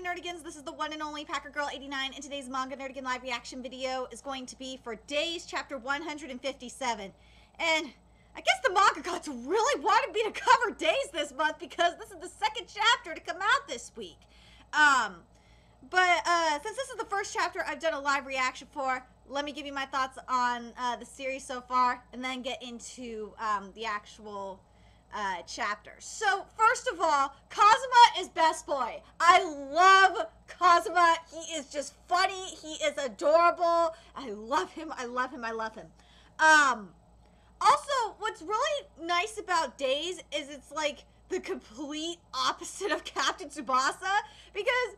Nerdigans. This is the one and only Packer Girl 89, and today's Manga Nerdigan live reaction video is going to be for Days Chapter 157. And I guess the manga gods really wanted me to cover Days this month because this is the second chapter to come out this week. Um, but uh, since this is the first chapter I've done a live reaction for, let me give you my thoughts on uh, the series so far, and then get into um, the actual uh, chapters. So, first of all, Kazuma is best boy. I love Kazuma. He is just funny. He is adorable. I love him. I love him. I love him. Um, also, what's really nice about Days is it's like the complete opposite of Captain Tsubasa because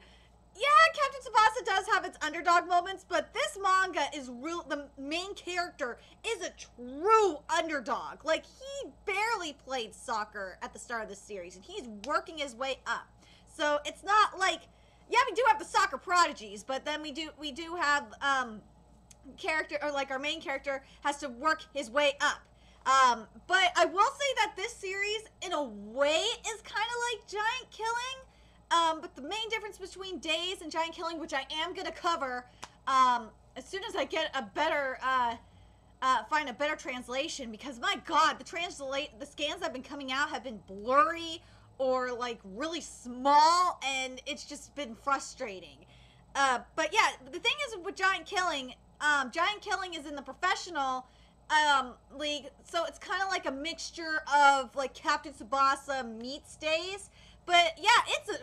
yeah, Captain Tsubasa does have its underdog moments, but this manga is real. The main character is a true underdog. Like he barely played soccer at the start of the series, and he's working his way up. So it's not like yeah, we do have the soccer prodigies, but then we do we do have um character or like our main character has to work his way up. Um, but I will say that this series, in a way, is kind of like Giant Killing um, but the main difference between Days and Giant Killing, which I am going to cover um, as soon as I get a better, uh, uh, find a better translation, because my God, the translate, the scans that have been coming out have been blurry or like really small, and it's just been frustrating. Uh, but yeah, the thing is with Giant Killing, um, Giant Killing is in the professional um, league, so it's kind of like a mixture of like Captain Tsubasa meets Days. But yeah, it's a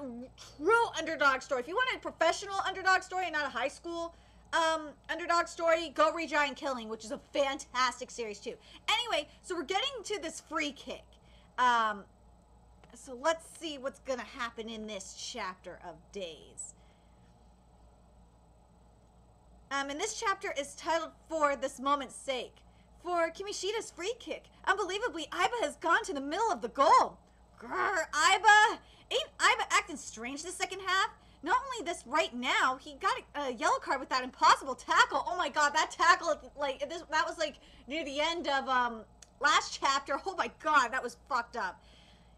true underdog story. If you want a professional underdog story and not a high school um, underdog story, go read Giant Killing, which is a fantastic series too. Anyway, so we're getting to this free kick. Um, so let's see what's going to happen in this chapter of Days. Um, and this chapter is titled For This Moment's Sake. For Kimishita's free kick, unbelievably, Aiba has gone to the middle of the goal. Grr, Aiba! Ain't Aiba acting strange the second half? Not only this right now, he got a, a, yellow card with that impossible tackle. Oh my god, that tackle, like, this, that was like near the end of um, last chapter. Oh my god, that was fucked up.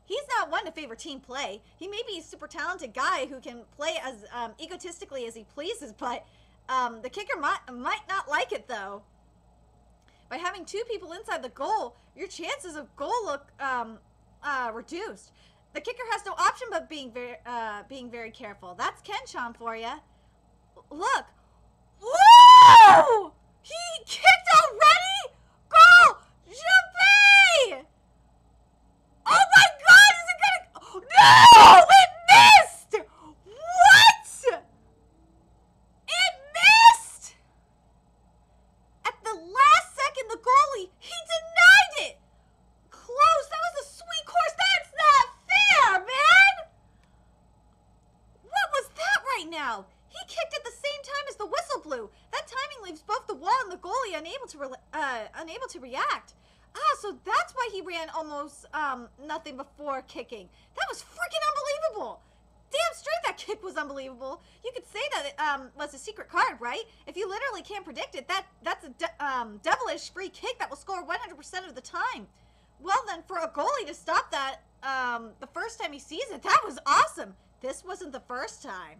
He's not one to favor team play. He may be a super talented guy who can play as um, egotistically as he pleases, but um, the kicker might, might not like it though. By having two people inside the goal, your chances of goal look um, uh, reduced. The kicker has no option but being very, uh, being very careful. That's Kenchan for you. Look. He kicked already? Goal! Juppé! Oh my god, is it gonna... No! It missed! What? It missed! At the last second, the goalie, he denied it! Close! That was a sweet course! That's not fair, man! What was that right now? He kicked at the same time as the whistle blew. That timing leaves both the wall and the goalie unable to uh, unable to react. Ah, so that's why he ran almost um, nothing before kicking. That was freaking unbelievable! Damn straight that kick was unbelievable. You could say that it um, was a secret card, right? If you literally can't predict it, that that's a de um, devilish free kick that will score 100% of the time. Well then, for a goalie to stop that um, the first time he sees it, that was awesome. This wasn't the first time.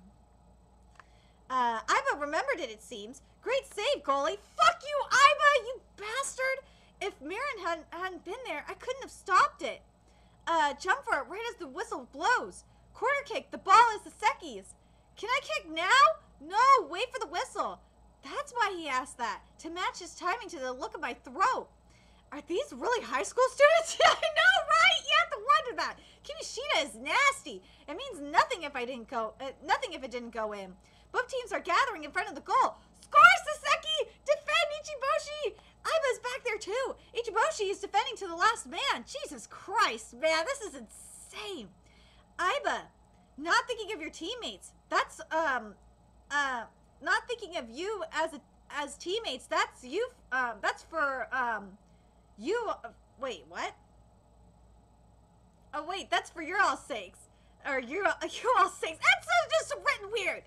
Uh, Aiba remembered it, it seems. Great save, goalie. Fuck you, Aiba, you bastard. If Mirin hadn't, hadn't been there, I couldn't have stopped it. Uh, jump for it right as the whistle blows. Quarter kick, the ball is the Seki's. Can I kick now? No, wait for the whistle. That's why he asked that, to match his timing to the look of my throat. Are these really high school students? I know, right? You have to wonder that. Kimishita is nasty. It means nothing if I didn't go. Uh, nothing if it didn't go in. Both teams are gathering in front of the goal. Score, Seiseki! Defend Ichiboshi! Aiba's back there too. Ichiboshi is defending to the last man. Jesus Christ, man, this is insane. Iba, not thinking of your teammates. That's um, uh, not thinking of you as a as teammates. That's you. Um, that's for um you, uh, wait, what? Oh, wait, that's for your all sakes. Or your, your all sakes. That's just written weird.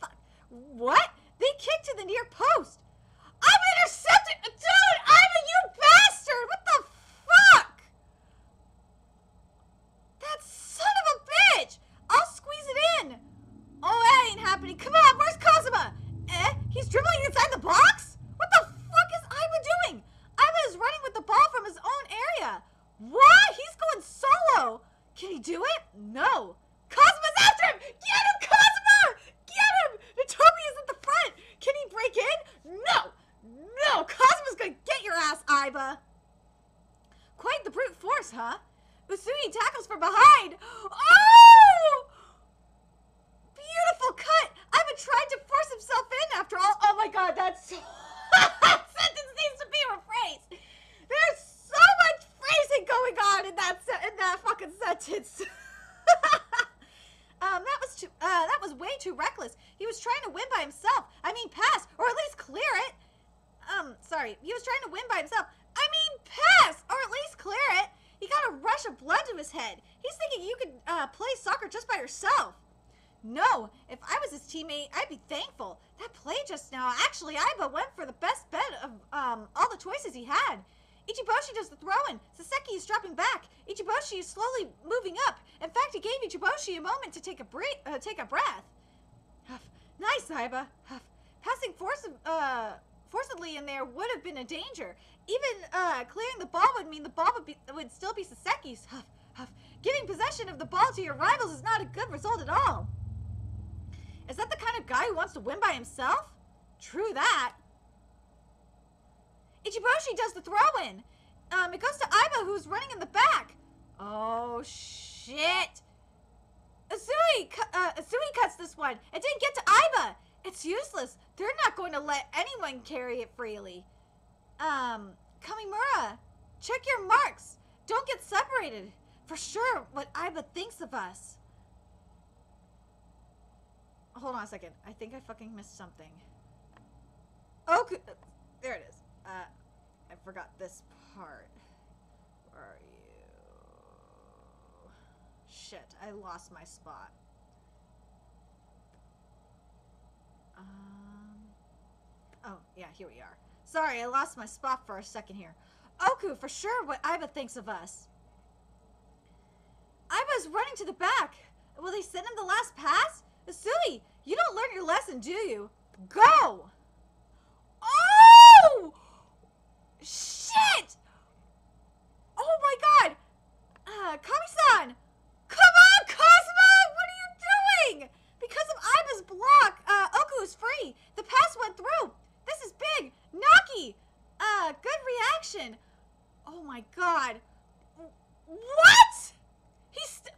Fuck. What? They kicked to the near post. Dude, I'm a you bastard. What the fuck? That son of a bitch. I'll squeeze it in. Oh, No! Cosmo's after him! Get him, Cosmo! Get him! Natomi is at the front! Can he break in? No! No! Cosmo's gonna get your ass, Aiba! Quite the brute force, huh? Usui tackles from behind! Oh! Beautiful cut! Aiba tried to force himself in after all. Oh my god, that's... that sentence needs to be rephrased! There's so much phrasing going on in that in that fucking sentence. um, that was too. Uh, that was way too reckless. He was trying to win by himself. I mean, pass or at least clear it. Um, sorry, he was trying to win by himself. I mean, pass or at least clear it. He got a rush of blood to his head. He's thinking you could uh, play soccer just by yourself. No, if I was his teammate, I'd be thankful. That play just now, actually, Aiba went for the best bet of um, all the choices he had. Ichiboshi does the throw-in. Seiseki is dropping back. Ichiboshi is slowly moving up. In fact, he gave Ichiboshi a moment to take a breath. Uh, take a breath. Huff. Nice, Aiba. Huff. Passing force, uh, forcibly in there would have been a danger. Even uh, clearing the ball would mean the ball would, be, would still be Seiseki's. Huff. Huff. Giving possession of the ball to your rivals is not a good result at all. Is that the kind of guy who wants to win by himself? True that. Ichiboshi does the throw-in. Um, it goes to Aiba, who's running in the back. Oh, shit. Usui, uh, cuts this one. It didn't get to Aiba. It's useless. They're not going to let anyone carry it freely. Um, Kamimura, check your marks. Don't get separated. For sure, what Aiba thinks of us. Hold on a second. I think I fucking missed something. Okay, there it is. Uh, I forgot this part. Where are you? Shit, I lost my spot. Um. Oh, yeah, here we are. Sorry, I lost my spot for a second here. Oku, for sure what Aiba thinks of us. Aiba's running to the back. Will they send him the last pass? Usui, you don't learn your lesson, do you? Go! Oh! Shit! Oh my god! Uh, Kami-san! Come on, Cosmo! What are you doing? Because of Aiba's block, uh, Oku is free. The pass went through. This is big. Naki! Uh, good reaction. Oh my god. What? He st-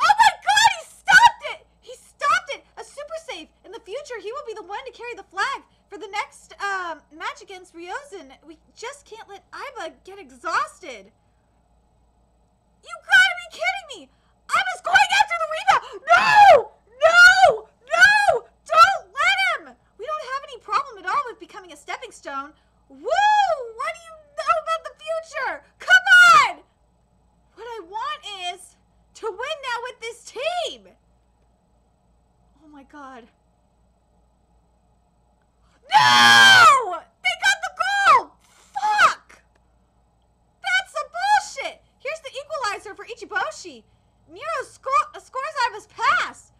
Oh my god, he stopped it! He stopped it! A super save. In the future, he will be the one to carry the flag for the next um, match against. We just can't let Aiba get exhausted. You gotta be kidding me! Aiba's going after the rebound! No! No! No! Don't let him! We don't have any problem at all with becoming a stepping stone. Woo! What do you know about the future? Come on! What I want is to win now with this team. Oh my god. No! They got the goal! Fuck! That's some bullshit! Here's the equalizer for Ichiboshi. Miro sco- scores Aiba's pass.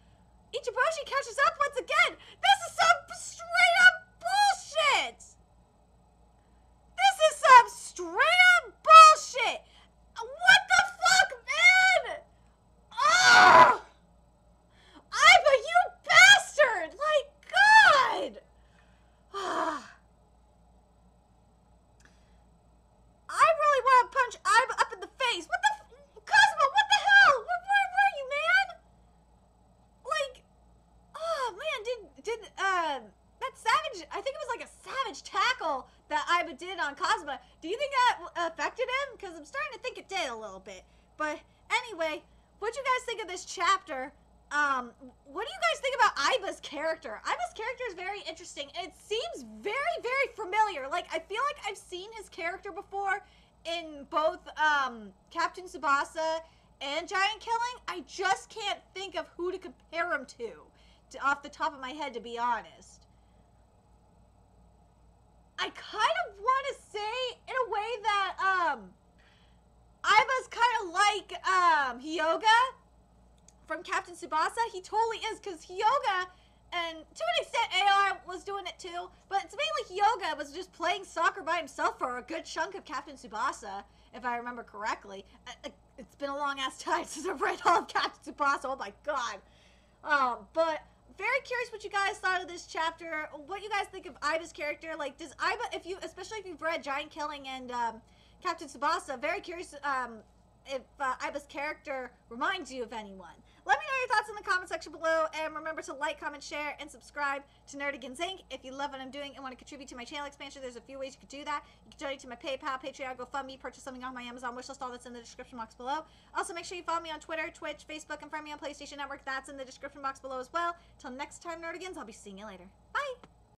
Ichiboshi catches up once again. This is some straight up bullshit! This is some straight up bullshit! What the fuck, man? Ugh! Aiba, you bastard! Like, God! Ah. I really want to punch Aiba up in the face. What the? F- Cosmo, what the hell? Where, where were you, man? Like, oh man, did did um that savage? I think it was like a savage tackle that Aiba did on Cosmo. Do you think that w- affected him? Because I'm starting to think it did a little bit. But anyway, what do you guys think of this chapter? Um, what do you guys think about Aiba's character? Aiba's character is very interesting. It seems very, very familiar. Like I feel like I've seen his character before in both um, Captain Tsubasa and Giant Killing. I just can't think of who to compare him to, to off the top of my head, to be honest. I kind of want to say in a way that um, Aiba's kind of like um, Hyoga from Captain Tsubasa. He totally is because Hyoga, and to an extent AR was doing it too, but it's mainly Hyoga was just playing soccer by himself for a good chunk of Captain Tsubasa, if I remember correctly. Uh, uh, It's been a long ass time since I've read all of Captain Tsubasa. Oh my god. Um, but very curious what you guys thought of this chapter. What you guys think of Aiba's character? Like, does Aiba, if you, especially if you've read Giant Killing and um, Captain Tsubasa, very curious um, if uh, Aiba's character reminds you of anyone. Let me know your thoughts in the comment section below, and remember to like, comment, share, and subscribe to Nerdigans Inc. If you love what I'm doing and want to contribute to my channel expansion, there's a few ways you can do that. You can donate to my PayPal, Patreon, GoFundMe, purchase something off my Amazon wishlist, all that's in the description box below. Also, make sure you follow me on Twitter, Twitch, Facebook, and find me on PlayStation Network. That's in the description box below as well. Till next time, Nerdigans, I'll be seeing you later.